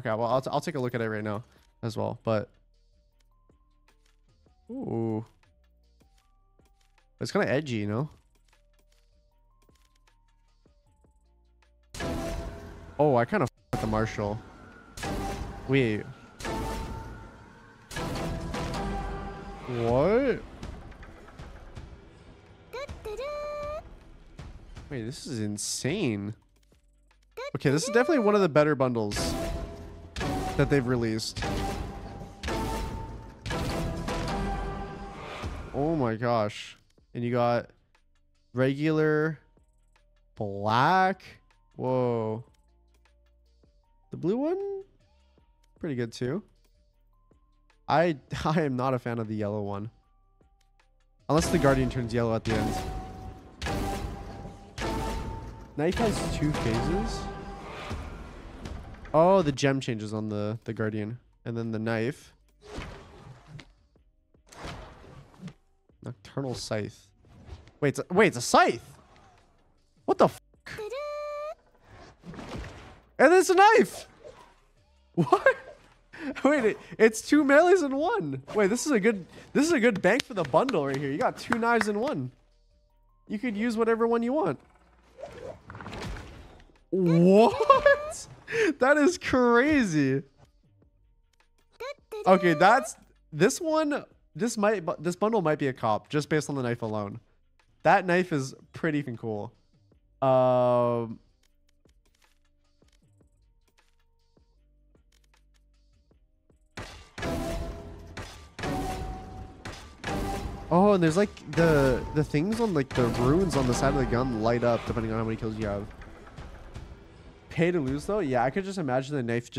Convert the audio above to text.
Okay, well, I'll, t- I'll take a look at it right now as well. But, ooh, it's kind of edgy, you know. Oh, I kind of with the Marshal. Wait. What? Wait, this is insane. Okay, this is definitely one of the better bundles that they've released. Oh my gosh. And you got regular black. Whoa. The blue one? Pretty good too. I I am not a fan of the yellow one. Unless the Guardian turns yellow at the end. Knife has two phases. Oh, the gem changes on the, the Guardian. And then the knife. Nocturnum Scythe. Wait, it's a, wait, it's a scythe. What the And it's a knife. What? Wait, it, it's two melees in one. Wait, this is a good this is a good bank for the bundle right here. You got two knives in one. You could use whatever one you want. What? That is crazy. Okay, that's this one. This might this bundle might be a cop just based on the knife alone. That knife is pretty cool. Um. Oh, and there's like the the things on like the runes on the side of the gun light up depending on how many kills you have. Pay to lose though? Yeah, I could just imagine the knife just